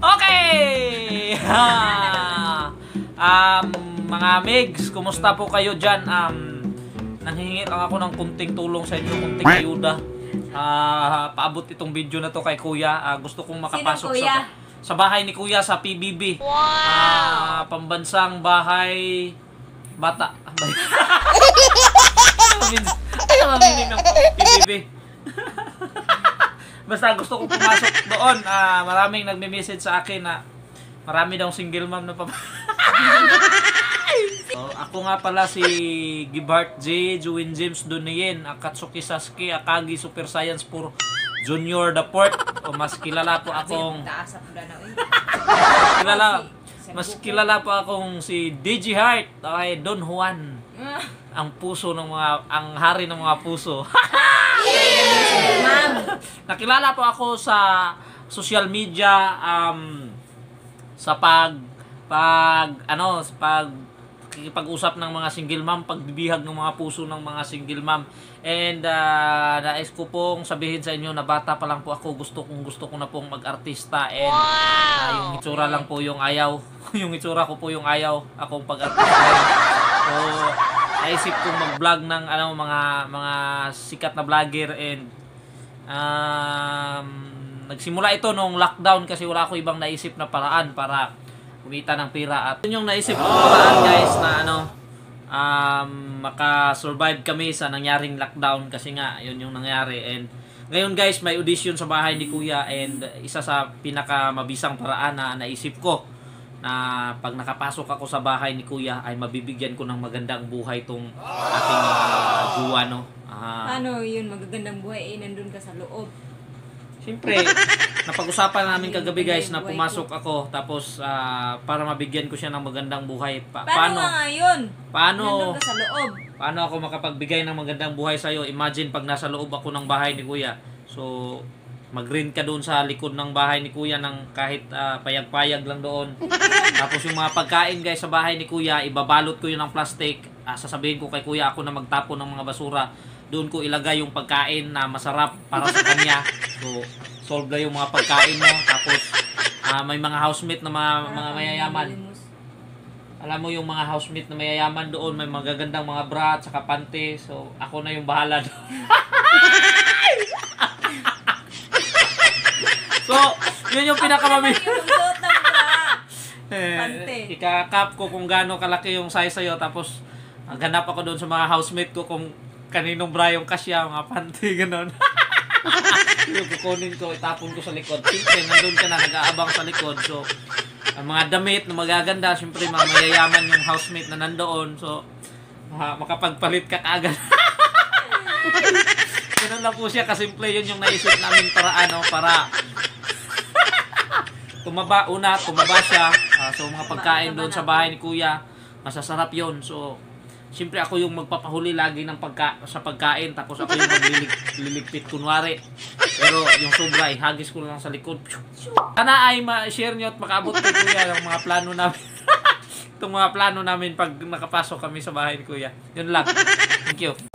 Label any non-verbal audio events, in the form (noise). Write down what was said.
Okay! (laughs) um, mga migs, kumusta po kayo dyan? Um, nanghingi lang ako ng kunting tulong sa inyo, kunting ayuda. Ah, paabot itong video na to kay Kuya. Ah, gusto kong makapasok Sino, Kuya? sa sa bahay ni Kuya sa PBB. Ah, pambansang bahay bata. Ano mamimig ng PBB? Basta gusto ko pumasok doon. Ah, maraming nagme-message sa akin na marami daw single mom na pa. so, (laughs) ako nga pala si Gibart J. Juwin James Duniyen, Akatsuki Sasuke, Akagi Super Science for Junior the Port. O mas kilala po akong uy. kilala mas kilala po akong si DJ Heart. Okay, Don Juan. Ang puso ng mga ang hari ng mga puso. (laughs) Ma'am. Nakilala po ako sa social media um, sa pag pag ano sa pag pakikipag-usap ng mga single mom, pagbibihag ng mga puso ng mga single mom. And uh, nais ko pong sabihin sa inyo na bata pa lang po ako, gusto kong gusto ko na pong mag-artista and ah, yung itsura lang po yung ayaw. (laughs) yung itsura ko po yung ayaw akong pag-artista. (laughs) So, naisip kong mag-vlog ng ano mga mga sikat na vlogger and um, nagsimula ito nung lockdown kasi wala ako ibang naisip na paraan para kumita ng pera at yun yung naisip kong paraan guys na ano um, maka-survive kami sa nangyaring lockdown kasi nga yun yung nangyari and ngayon guys may audition sa bahay ni kuya and isa sa pinaka mabisang paraan na naisip ko na pag nakapasok ako sa bahay ni kuya ay mabibigyan ko ng magandang buhay tong aking uh, juwa no Ah, Paano yun? Magagandang buhay eh, nandun ka sa loob. Siyempre, napag-usapan namin kagabi guys na pumasok ako tapos ah, para mabigyan ko siya ng magandang buhay. Pa- Paano, paano? nga yun? Paano? Nandun ka sa loob. Paano ako makapagbigay ng magandang buhay sa iyo? Imagine pag nasa loob ako ng bahay ni Kuya. So, mag-rent ka doon sa likod ng bahay ni Kuya ng kahit ah, payag-payag lang doon. (laughs) Tapos yung mga pagkain guys sa bahay ni Kuya, ibabalot ko yun ng plastic. Ah, sasabihin ko kay Kuya ako na magtapon ng mga basura. Doon ko ilagay yung pagkain na masarap para sa kanya. So, solve na yung mga pagkain mo. Tapos, ah, may mga housemate na mga, mga mayayaman. Alam mo yung mga housemate na mayayaman doon, may magagandang mga bra at saka pante. So, ako na yung bahala doon. (laughs) yun yung pinakamami. Yung suot ng bra. (laughs) Eh. Ikakap ko kung gaano kalaki yung size sa'yo. Tapos, ganap ako doon sa mga housemate ko kung kaninong bra yung kasya, mga panty, (laughs) gano'n. yung kukunin ko, itapon ko sa likod. Siyempre, nandun ka na, nag-aabang sa likod. So, ang mga damit na magaganda, siyempre, mga mayayaman yung housemate na nandoon. So, ma- makapagpalit ka kaagad. (laughs) Ganun lang po siya, kasimple yun yung naisip namin para ano, para tumaba una, tumaba siya. Ah, so mga pagkain doon sa bahay ni Kuya, masasarap 'yon. So Siyempre ako yung magpapahuli lagi ng pagka sa pagkain tapos ako yung magliligpit kunwari. Pero yung sobra ay hagis ko lang sa likod. Sana ay ma-share nyo at makaabot kay Kuya yung mga plano namin. (laughs) Itong mga plano namin pag nakapasok kami sa bahay ni Kuya. Yun lang. Thank you.